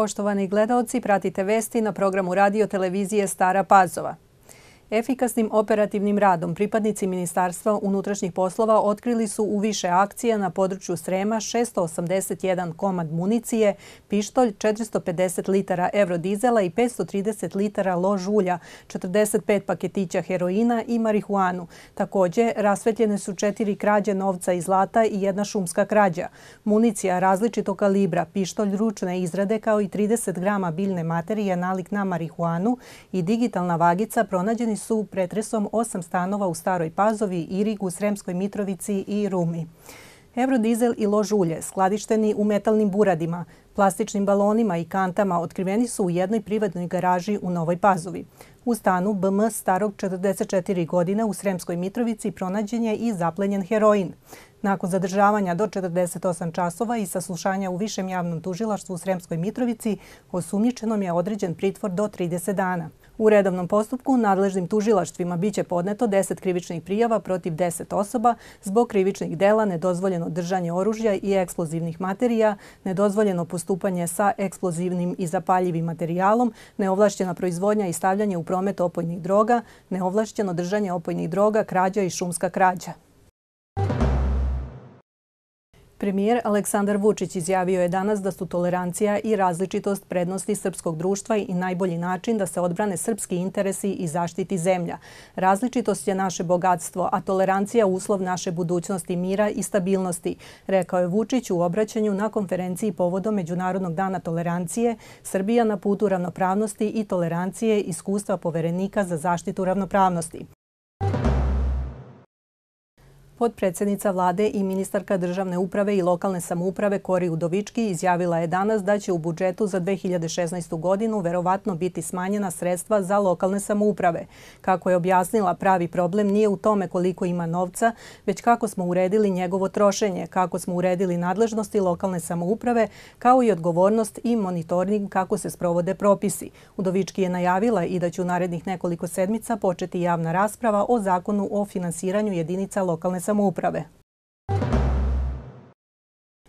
poštovani gledalci, pratite vesti na programu radio televizije Stara Pazova. Efikasnim operativnim radom pripadnici Ministarstva unutrašnjih poslova otkrili su u više akcija na području Srema 681 komad municije, pištolj 450 litara evrodizela i 530 litara lož ulja, 45 paketića heroina i marihuanu. Također, rasvetljene su četiri krađe novca i zlata i jedna šumska krađa. Municija različitog kalibra, pištolj ručne izrade kao i 30 grama biljne materije nalik na marihuanu i digitalna vagica pronađeni su pretresom osam stanova u Staroj Pazovi, Irigu, Sremskoj Mitrovici i Rumi. Evrodizel i lož ulje, skladišteni u metalnim buradima, plastičnim balonima i kantama, otkriveni su u jednoj privatnoj garaži u Novoj Pazovi. U stanu BM starog 44 godina u Sremskoj Mitrovici pronađen je i zaplenjen heroin. Nakon zadržavanja do 48 časova i saslušanja u Višem javnom tužilaštvu u Sremskoj Mitrovici, osumnjičenom je određen pritvor do 30 dana. U redovnom postupku nadležnim tužilaštvima biće podneto 10 krivičnih prijava protiv 10 osoba zbog krivičnih dela, nedozvoljeno držanje oružja i eksplozivnih materija, nedozvoljeno postupanje sa eksplozivnim i zapaljivim materijalom, neovlašćena proizvodnja i stavljanje u promet opojnih droga, neovlašćeno držanje opojnih droga, krađa i šumska krađa. Premijer Aleksandar Vučić izjavio je danas da su tolerancija i različitost prednosti srpskog društva i najbolji način da se odbrane srpski interesi i zaštiti zemlja. Različitost je naše bogatstvo, a tolerancija uslov naše budućnosti, mira i stabilnosti, rekao je Vučić u obraćanju na konferenciji povodom Međunarodnog dana tolerancije Srbija na putu ravnopravnosti i tolerancije iskustva poverenika za zaštitu ravnopravnosti. Podpredsednica vlade i ministarka državne uprave i lokalne samouprave Kori Udovički izjavila je danas da će u budžetu za 2016. godinu verovatno biti smanjena sredstva za lokalne samouprave. Kako je objasnila, pravi problem nije u tome koliko ima novca, već kako smo uredili njegovo trošenje, kako smo uredili nadležnosti lokalne samouprave, kao i odgovornost i monitoring kako se sprovode propisi. Udovički je najavila i da će u narednih nekoliko sedmica početi javna rasprava o zakonu o finansiranju jedinica lokalne samouprave samouprave.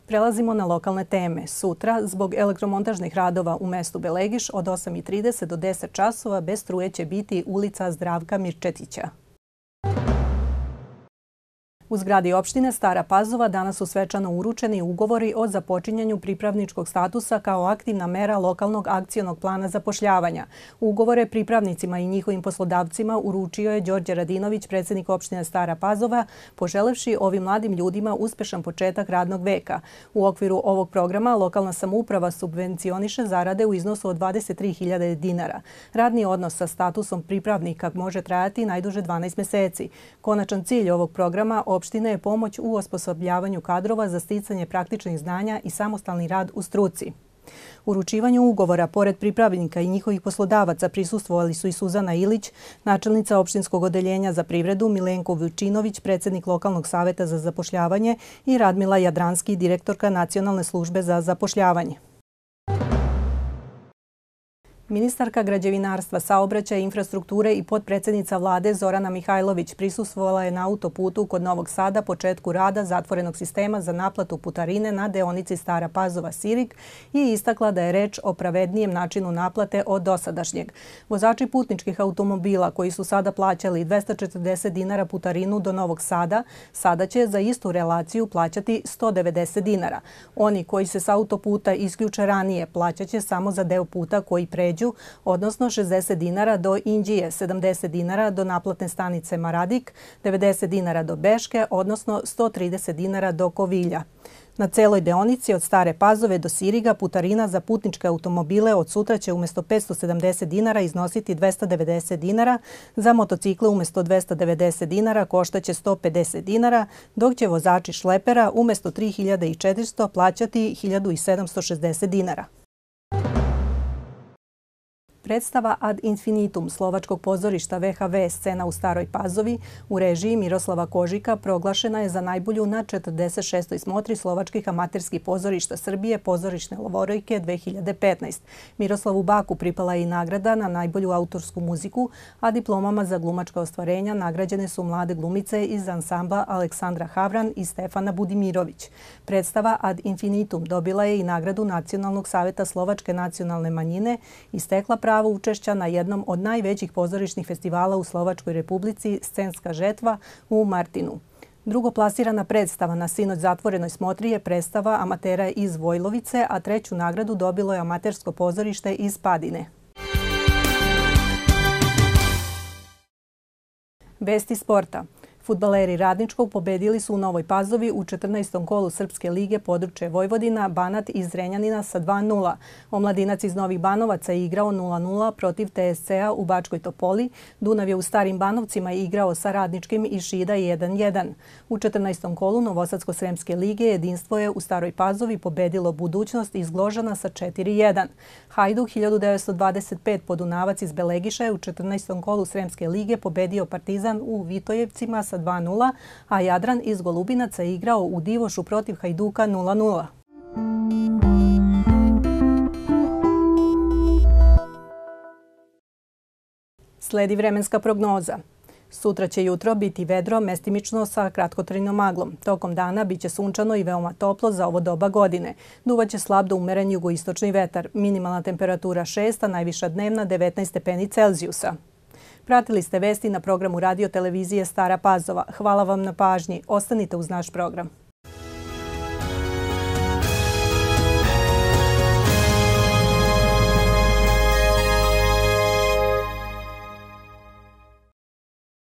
Prelazimo na lokalne teme. Sutra, zbog elektromontažnih radova u mestu Belegiš od 8.30 do 10 časova bez struje će biti ulica Zdravka Mirčetića. U zgradi opštine Stara Pazova danas su svečano uručeni ugovori o započinjanju pripravničkog statusa kao aktivna mera lokalnog akcijonog plana zapošljavanja. Ugovore pripravnicima i njihovim poslodavcima uručio je Đorđe Radinović, predsjednik opštine Stara Pazova, poželevši ovim mladim ljudima uspešan početak radnog veka. U okviru ovog programa lokalna samouprava subvencioniše zarade u iznosu od 23.000 dinara. Radni odnos sa statusom pripravnika može trajati najduže 12 meseci. Konačan cilj ovog programa opštine je pomoć u osposobljavanju kadrova za sticanje praktičnih znanja i samostalni rad u struci. Uručivanju ugovora, pored pripravljenika i njihovih poslodavaca, prisustvovali su i Suzana Ilić, načelnica opštinskog odeljenja za privredu, Milenko Vučinović, predsjednik lokalnog saveta za zapošljavanje i Radmila Jadranski, direktorka Nacionalne službe za zapošljavanje. Ministarka građevinarstva, saobraćaja, infrastrukture i podpredsednica vlade Zorana Mihajlović prisustvovala je na autoputu kod Novog Sada početku rada zatvorenog sistema za naplatu putarine na deonici Stara Pazova-Sirik i istakla da je reč o pravednijem načinu naplate od dosadašnjeg. Vozači putničkih automobila koji su sada plaćali 240 dinara putarinu do Novog Sada, sada će za istu relaciju plaćati 190 dinara. Oni koji se s autoputa isključe ranije plaćaće samo za deo puta koji pređu Među, odnosno 60 dinara do Indije, 70 dinara do naplatne stanice Maradik, 90 dinara do Beške, odnosno 130 dinara do Kovilja. Na celoj deonici od Stare Pazove do Siriga putarina za putničke automobile od sutra će umjesto 570 dinara iznositi 290 dinara, za motocikle umjesto 290 dinara koštaće 150 dinara, dok će vozači šlepera umjesto 3400 plaćati 1760 dinara. Predstava Ad Infinitum slovačkog pozorišta VHV scena u Staroj Pazovi u režiji Miroslava Kožika proglašena je za najbolju na 46. smotri slovačkih amaterskih pozorišta Srbije pozorišne Lovorojke 2015. Miroslavu Baku pripala je i nagrada na najbolju autorsku muziku, a diplomama za glumačka ostvarenja nagrađene su mlade glumice iz ansambla Aleksandra Havran i Stefana Budimirović. Predstava Ad Infinitum dobila je i nagradu Nacionalnog saveta Slovačke nacionalne manjine i stekla pravo učešća na jednom od najvećih pozorišnih festivala u Slovačkoj republici Scenska žetva u Martinu. Drugoplasirana predstava na sinoć zatvorenoj smotri je predstava amatera iz Vojlovice, a treću nagradu dobilo je amatersko pozorište iz Padine. Vesti sporta. Futbaleri Radničkog pobedili su u Novoj Pazovi u 14. kolu Srpske lige područje Vojvodina, Banat iz Zrenjanina sa 2-0. Omladinac iz Novih Banovaca je igrao 0-0 protiv TSC-a u Bačkoj Topoli. Dunav je u Starim Banovcima igrao sa Radničkim i Šida 1-1. U 14. kolu Novosadsko-Sremske lige jedinstvo je u Staroj Pazovi pobedilo budućnost iz Gložana sa 4-1. Hajduk 1925 podunavac iz Belegiša je u 14. kolu Sremske lige pobedio Partizan u Vitojevcima sa 2-0, a Jadran iz Golubinaca igrao u Divošu protiv Hajduka 0-0. Sledi vremenska prognoza. Sutra će jutro biti vedro, mestimično sa kratkotrajnom maglom. Tokom dana biće sunčano i veoma toplo za ovo doba godine. Duvaće slab do umeren jugoistočni vetar. Minimalna temperatura 6, a najviša dnevna 19 stepeni Celzijusa. Pratili ste vesti na programu radio televizije Stara Pazova. Hvala vam na pažnji. Ostanite uz naš program.